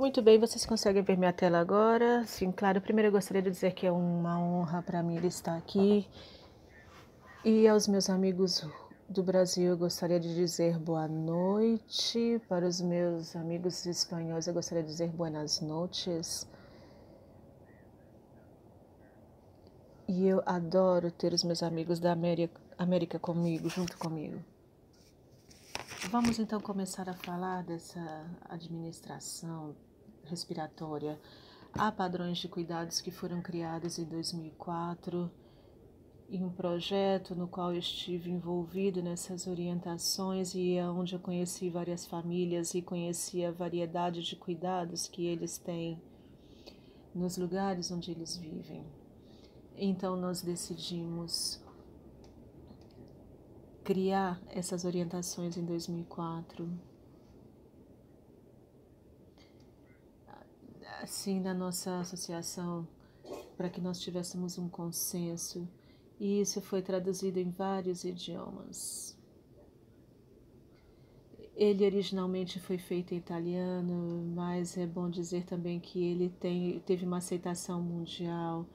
Muito bem, vocês conseguem ver minha tela agora? Sim, claro. Primeiro eu gostaria de dizer que é uma honra para mim estar aqui. E aos meus amigos do Brasil, eu gostaria de dizer boa noite. Para os meus amigos espanhóis, eu gostaria de dizer buenas noches. E eu adoro ter os meus amigos da América, América comigo, junto comigo. Vamos então começar a falar dessa administração respiratória. Há padrões de cuidados que foram criados em 2004 em um projeto no qual estive envolvido nessas orientações e é onde eu conheci várias famílias e conheci a variedade de cuidados que eles têm nos lugares onde eles vivem. Então nós decidimos criar essas orientações em 2004 assim na nossa associação para que nós tivéssemos um consenso e isso foi traduzido em vários idiomas. Ele originalmente foi feito em italiano, mas é bom dizer também que ele tem, teve uma aceitação mundial.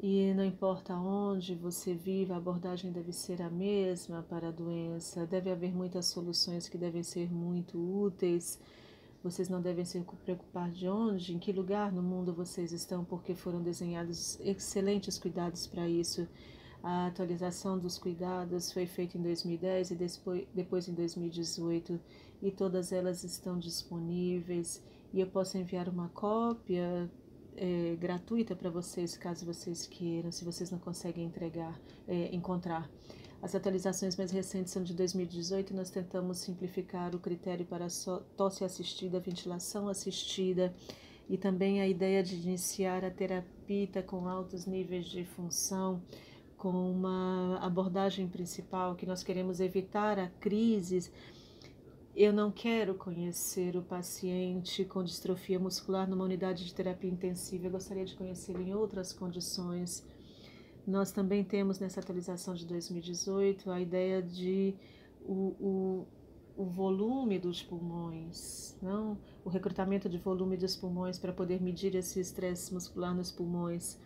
E não importa onde você vive, a abordagem deve ser a mesma para a doença. Deve haver muitas soluções que devem ser muito úteis vocês não devem se preocupar de onde, em que lugar no mundo vocês estão, porque foram desenhados excelentes cuidados para isso. A atualização dos cuidados foi feita em 2010 e depois, depois em 2018, e todas elas estão disponíveis. E eu posso enviar uma cópia é, gratuita para vocês, caso vocês queiram, se vocês não conseguem entregar, é, encontrar. As atualizações mais recentes são de 2018 e nós tentamos simplificar o critério para tosse assistida, ventilação assistida e também a ideia de iniciar a terapia com altos níveis de função, com uma abordagem principal que nós queremos evitar a crises. Eu não quero conhecer o paciente com distrofia muscular numa unidade de terapia intensiva, eu gostaria de conhecê-lo em outras condições nós também temos nessa atualização de 2018 a ideia de o, o, o volume dos pulmões, não? o recrutamento de volume dos pulmões para poder medir esse estresse muscular nos pulmões.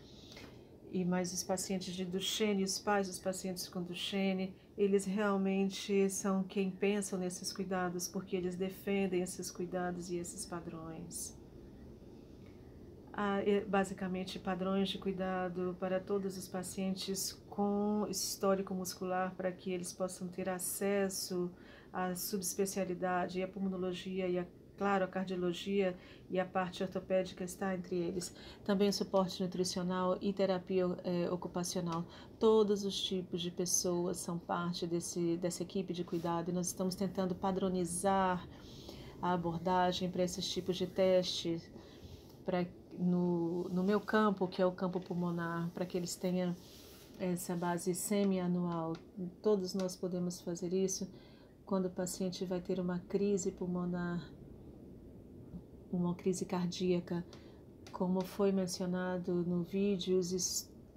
E mais os pacientes de Duchenne, os pais dos pacientes com Duchenne, eles realmente são quem pensam nesses cuidados, porque eles defendem esses cuidados e esses padrões basicamente padrões de cuidado para todos os pacientes com histórico muscular para que eles possam ter acesso à subespecialidade, a pulmonologia e a claro, a cardiologia e a parte ortopédica está entre eles. Também o suporte nutricional e terapia é, ocupacional. Todos os tipos de pessoas são parte desse, dessa equipe de cuidado e nós estamos tentando padronizar a abordagem para esses tipos de testes, para no, no meu campo, que é o campo pulmonar, para que eles tenham essa base semi-anual. Todos nós podemos fazer isso quando o paciente vai ter uma crise pulmonar, uma crise cardíaca. Como foi mencionado no vídeo,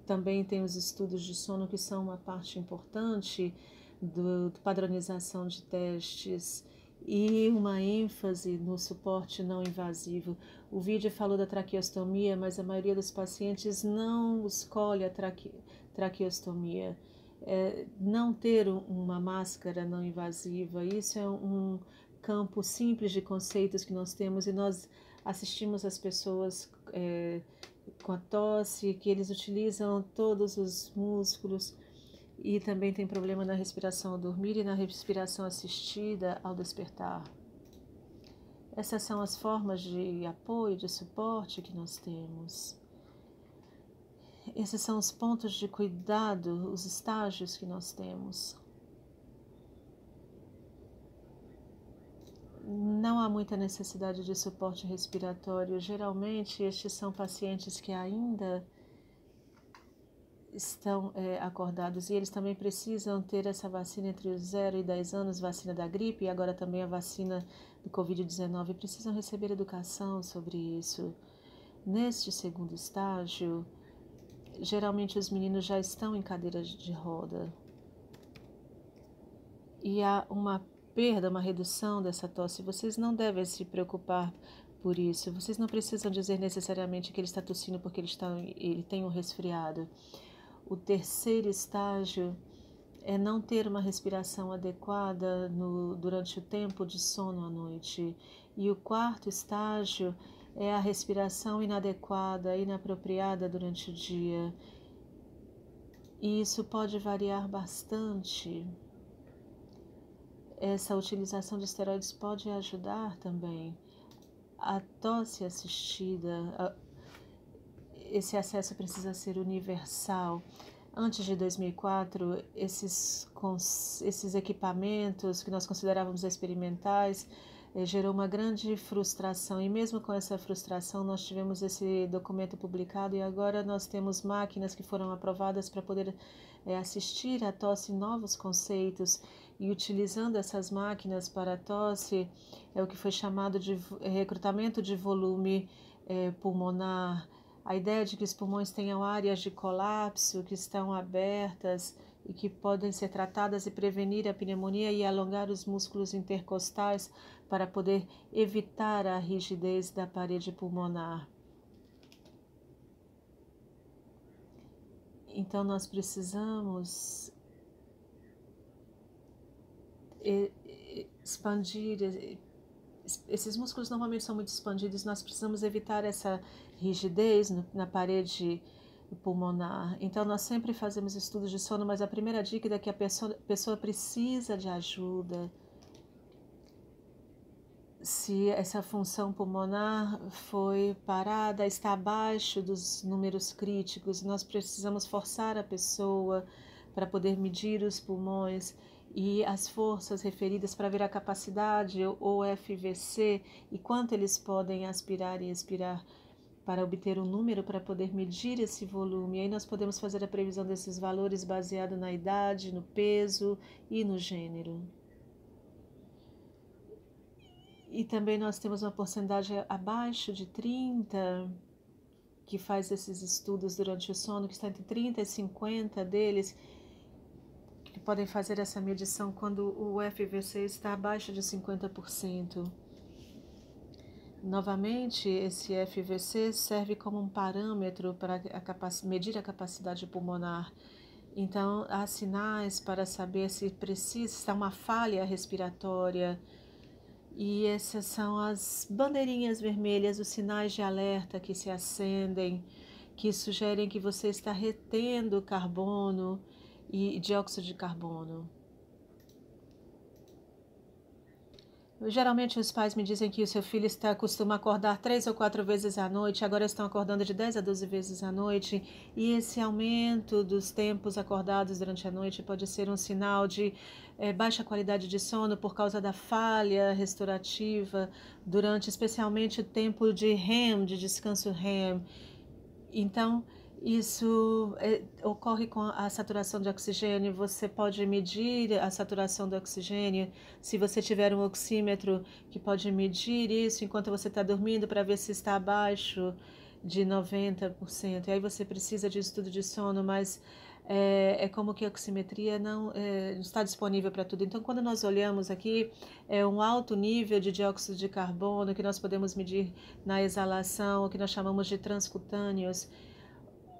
também tem os estudos de sono que são uma parte importante do, do padronização de testes e uma ênfase no suporte não invasivo. O vídeo falou da traqueostomia, mas a maioria dos pacientes não escolhe a traque, traqueostomia. É, não ter uma máscara não invasiva, isso é um campo simples de conceitos que nós temos e nós assistimos as pessoas é, com a tosse, que eles utilizam todos os músculos e também tem problema na respiração ao dormir e na respiração assistida ao despertar. Essas são as formas de apoio, de suporte que nós temos. Esses são os pontos de cuidado, os estágios que nós temos. Não há muita necessidade de suporte respiratório. Geralmente, estes são pacientes que ainda estão é, acordados e eles também precisam ter essa vacina entre os 0 e 10 anos, vacina da gripe e agora também a vacina do Covid-19, precisam receber educação sobre isso. Neste segundo estágio, geralmente os meninos já estão em cadeiras de roda e há uma perda, uma redução dessa tosse. Vocês não devem se preocupar por isso. Vocês não precisam dizer necessariamente que ele está tossindo porque ele, está, ele tem um resfriado. O terceiro estágio é não ter uma respiração adequada no, durante o tempo de sono à noite. E o quarto estágio é a respiração inadequada, inapropriada durante o dia. E isso pode variar bastante. Essa utilização de esteroides pode ajudar também. A tosse assistida, esse acesso precisa ser universal. Antes de 2004, esses, esses equipamentos que nós considerávamos experimentais eh, gerou uma grande frustração e mesmo com essa frustração nós tivemos esse documento publicado e agora nós temos máquinas que foram aprovadas para poder é, assistir a tosse novos conceitos e utilizando essas máquinas para a tosse é o que foi chamado de recrutamento de volume é, pulmonar a ideia de que os pulmões tenham áreas de colapso que estão abertas e que podem ser tratadas e prevenir a pneumonia e alongar os músculos intercostais para poder evitar a rigidez da parede pulmonar. Então, nós precisamos expandir. Esses músculos normalmente são muito expandidos, nós precisamos evitar essa rigidez na parede pulmonar. Então, nós sempre fazemos estudos de sono, mas a primeira dica é que a pessoa, pessoa precisa de ajuda. Se essa função pulmonar foi parada, está abaixo dos números críticos, nós precisamos forçar a pessoa para poder medir os pulmões e as forças referidas para ver a capacidade ou FVC e quanto eles podem aspirar e expirar para obter um número para poder medir esse volume. Aí nós podemos fazer a previsão desses valores baseado na idade, no peso e no gênero. E também nós temos uma porcentagem abaixo de 30 que faz esses estudos durante o sono, que está entre 30 e 50 deles que podem fazer essa medição quando o FVC está abaixo de 50%. Novamente, esse FVC serve como um parâmetro para a medir a capacidade pulmonar. Então, há sinais para saber se precisa, se há uma falha respiratória. E essas são as bandeirinhas vermelhas, os sinais de alerta que se acendem, que sugerem que você está retendo carbono e dióxido de carbono. Geralmente os pais me dizem que o seu filho está costuma acordar três ou quatro vezes à noite, agora estão acordando de 10 a 12 vezes à noite, e esse aumento dos tempos acordados durante a noite pode ser um sinal de é, baixa qualidade de sono por causa da falha restaurativa durante especialmente o tempo de REM, de descanso REM. Então, isso é, ocorre com a saturação de oxigênio. Você pode medir a saturação do oxigênio se você tiver um oxímetro que pode medir isso enquanto você está dormindo para ver se está abaixo de 90%. E aí você precisa de estudo de sono, mas é, é como que a oximetria não é, está disponível para tudo. Então, quando nós olhamos aqui, é um alto nível de dióxido de carbono que nós podemos medir na exalação, o que nós chamamos de transcutâneos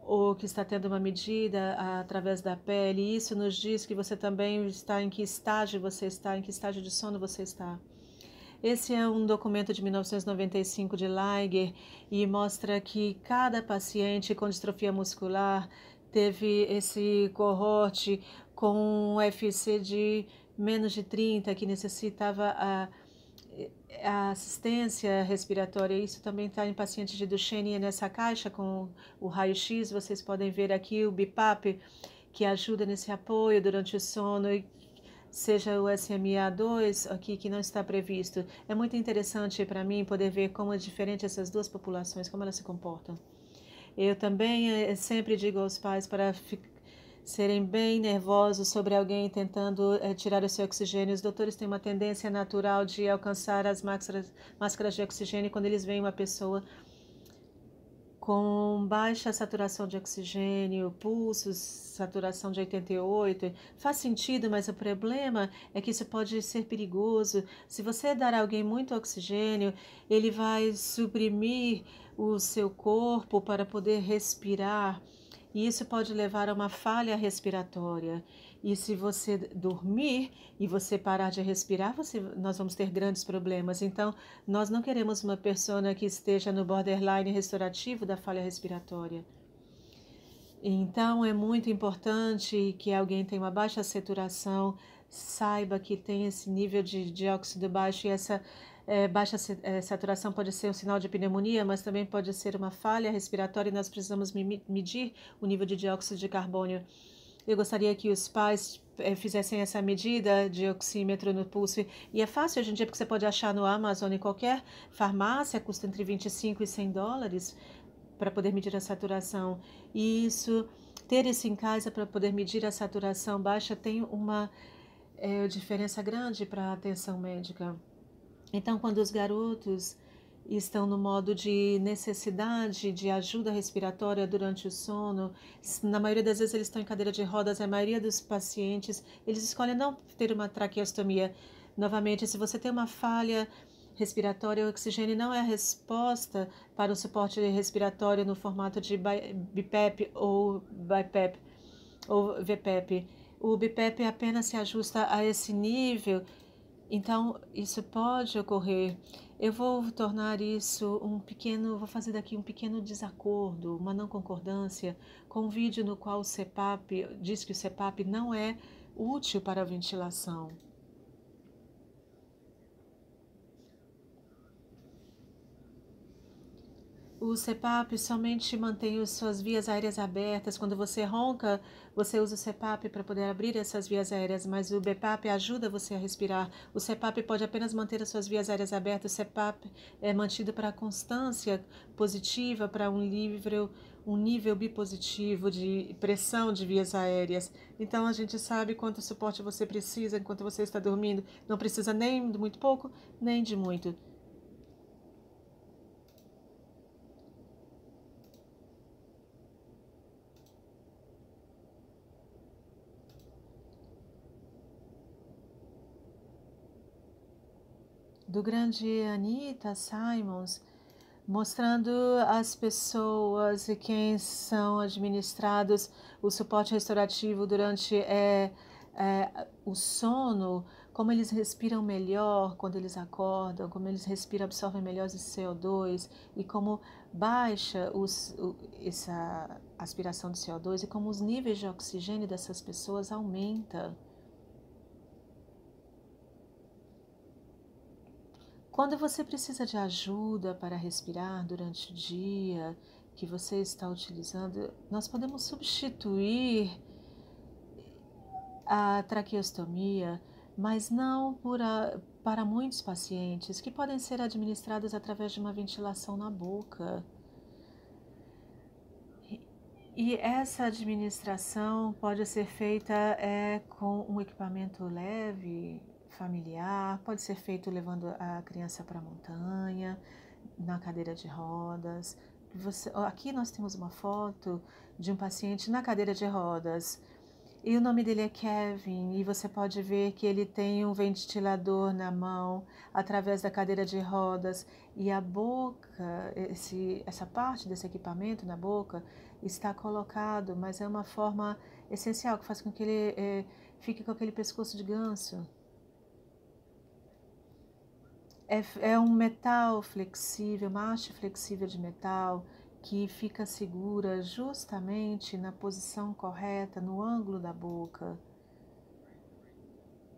ou que está tendo uma medida através da pele. Isso nos diz que você também está em que estágio você está, em que estágio de sono você está. Esse é um documento de 1995 de Liger e mostra que cada paciente com distrofia muscular teve esse cohorte com um FC de menos de 30 que necessitava a a assistência respiratória, isso também está em pacientes de Duchenne nessa caixa com o raio-x. Vocês podem ver aqui o BIPAP, que ajuda nesse apoio durante o sono, seja o SMA2 aqui que não está previsto. É muito interessante para mim poder ver como é diferente essas duas populações, como elas se comportam. Eu também eh, sempre digo aos pais para serem bem nervosos sobre alguém tentando é, tirar o seu oxigênio. Os doutores têm uma tendência natural de alcançar as máscaras, máscaras de oxigênio quando eles veem uma pessoa com baixa saturação de oxigênio, pulsos, saturação de 88. Faz sentido, mas o problema é que isso pode ser perigoso. Se você dar a alguém muito oxigênio, ele vai suprimir o seu corpo para poder respirar. E isso pode levar a uma falha respiratória. E se você dormir e você parar de respirar, você, nós vamos ter grandes problemas. Então, nós não queremos uma pessoa que esteja no borderline restaurativo da falha respiratória. Então, é muito importante que alguém tenha uma baixa saturação, saiba que tem esse nível de dióxido baixo e essa é, baixa é, saturação pode ser um sinal de pneumonia, mas também pode ser uma falha respiratória e nós precisamos medir o nível de dióxido de carbono eu gostaria que os pais é, fizessem essa medida de oxímetro no pulso. E é fácil hoje em dia, porque você pode achar no Amazon em qualquer farmácia, custa entre 25 e 100 dólares para poder medir a saturação. E isso, ter isso em casa para poder medir a saturação baixa tem uma é, diferença grande para a atenção médica. Então, quando os garotos estão no modo de necessidade de ajuda respiratória durante o sono. Na maioria das vezes eles estão em cadeira de rodas, a maioria dos pacientes, eles escolhem não ter uma traqueostomia. Novamente, se você tem uma falha respiratória, o oxigênio não é a resposta para o suporte respiratório no formato de BIPEP ou BIPEP ou VPEP. O BIPEP apenas se ajusta a esse nível, então isso pode ocorrer eu vou tornar isso um pequeno, vou fazer daqui um pequeno desacordo, uma não concordância com um vídeo no qual o CEPAP diz que o CEPAP não é útil para a ventilação. O CEPAP somente mantém as suas vias aéreas abertas. Quando você ronca, você usa o CEPAP para poder abrir essas vias aéreas, mas o BPAP ajuda você a respirar. O CEPAP pode apenas manter as suas vias aéreas abertas. O CEPAP é mantido para a constância positiva, para um nível, um nível bipositivo de pressão de vias aéreas. Então a gente sabe quanto suporte você precisa enquanto você está dormindo. Não precisa nem de muito pouco, nem de muito. Do grande Anita Simons, mostrando as pessoas e quem são administrados o suporte restaurativo durante é, é, o sono, como eles respiram melhor quando eles acordam, como eles respiram, absorvem melhor esse CO2 e como baixa os, o, essa aspiração de CO2 e como os níveis de oxigênio dessas pessoas aumenta. Quando você precisa de ajuda para respirar durante o dia que você está utilizando, nós podemos substituir a traqueostomia, mas não por a, para muitos pacientes que podem ser administrados através de uma ventilação na boca. E essa administração pode ser feita é, com um equipamento leve, familiar, pode ser feito levando a criança para a montanha, na cadeira de rodas. Você, aqui nós temos uma foto de um paciente na cadeira de rodas. E o nome dele é Kevin, e você pode ver que ele tem um ventilador na mão através da cadeira de rodas e a boca, esse, essa parte desse equipamento na boca está colocado, mas é uma forma essencial que faz com que ele é, fique com aquele pescoço de ganso. É, é um metal flexível, uma haste flexível de metal que fica segura justamente na posição correta, no ângulo da boca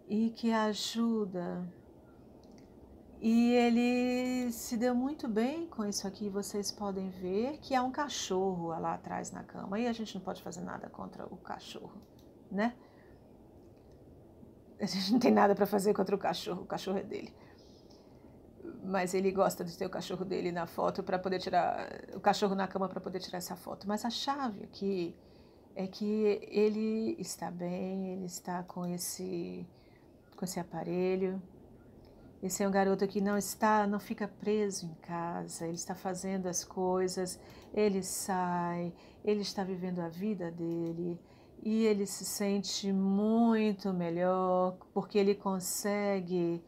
e que ajuda. E ele se deu muito bem com isso aqui. Vocês podem ver que há um cachorro lá atrás na cama. E a gente não pode fazer nada contra o cachorro, né? A gente não tem nada para fazer contra o cachorro. O cachorro é dele mas ele gosta de ter o cachorro dele na foto para poder tirar o cachorro na cama para poder tirar essa foto. Mas a chave aqui é que ele está bem, ele está com esse com esse aparelho Esse é um garoto que não está, não fica preso em casa, ele está fazendo as coisas, ele sai, ele está vivendo a vida dele e ele se sente muito melhor porque ele consegue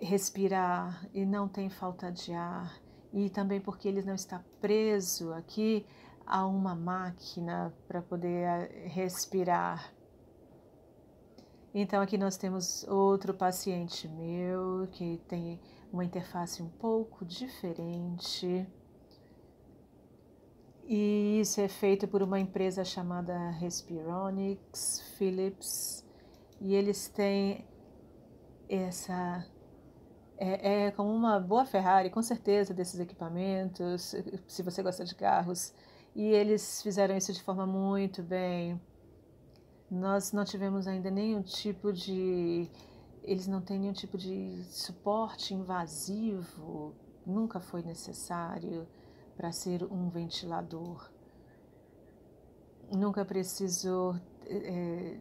respirar e não tem falta de ar e também porque ele não está preso aqui a uma máquina para poder eh, respirar. Então aqui nós temos outro paciente meu que tem uma interface um pouco diferente. E isso é feito por uma empresa chamada Respironics Philips. E eles têm essa. É, é como uma boa Ferrari, com certeza, desses equipamentos, se você gosta de carros. E eles fizeram isso de forma muito bem nós não tivemos ainda nenhum tipo de. Eles não têm nenhum tipo de suporte invasivo, nunca foi necessário para ser um ventilador. Nunca precisou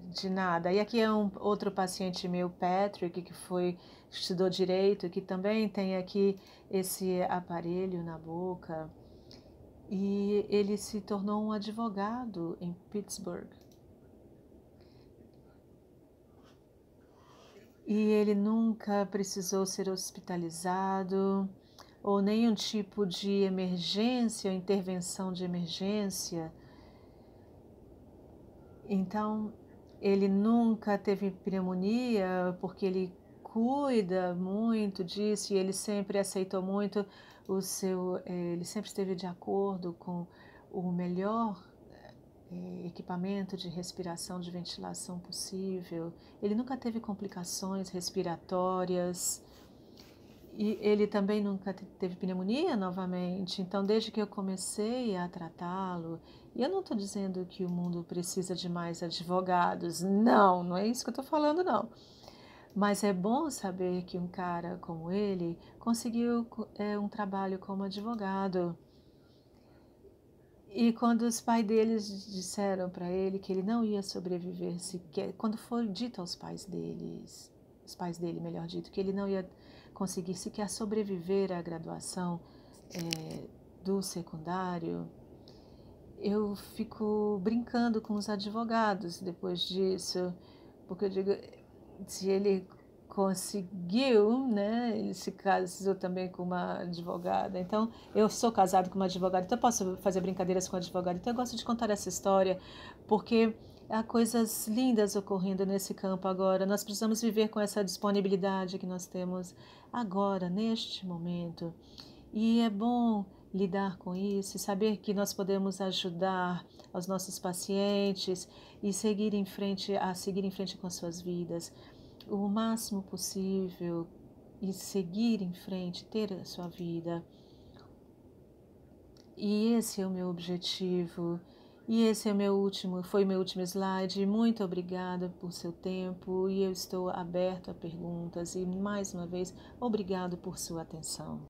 de nada. E aqui é um outro paciente meu, Patrick, que foi estudou direito, que também tem aqui esse aparelho na boca. E ele se tornou um advogado em Pittsburgh. e ele nunca precisou ser hospitalizado ou nenhum tipo de emergência intervenção de emergência. Então, ele nunca teve pneumonia porque ele cuida muito disso e ele sempre aceitou muito o seu, eh, ele sempre esteve de acordo com o melhor é, equipamento de respiração, de ventilação possível. Ele nunca teve complicações respiratórias e ele também nunca teve pneumonia novamente. Então, desde que eu comecei a tratá-lo, e eu não estou dizendo que o mundo precisa de mais advogados, não, não é isso que eu estou falando, não. Mas é bom saber que um cara como ele conseguiu é, um trabalho como advogado e quando os pais deles disseram para ele que ele não ia sobreviver sequer, quando foi dito aos pais deles, os pais dele, melhor dito, que ele não ia conseguir sequer sobreviver à graduação é, do secundário, eu fico brincando com os advogados depois disso, porque eu digo, se ele conseguiu, né? Ele se casou também com uma advogada. Então, eu sou casado com uma advogada, então eu posso fazer brincadeiras com advogada. Então, eu gosto de contar essa história porque há coisas lindas ocorrendo nesse campo agora. Nós precisamos viver com essa disponibilidade que nós temos agora, neste momento. E é bom lidar com isso saber que nós podemos ajudar os nossos pacientes e seguir em frente, a seguir em frente com suas vidas o máximo possível e seguir em frente, ter a sua vida. E esse é o meu objetivo. E esse é meu último, foi meu último slide. Muito obrigada por seu tempo e eu estou aberto a perguntas e mais uma vez obrigado por sua atenção.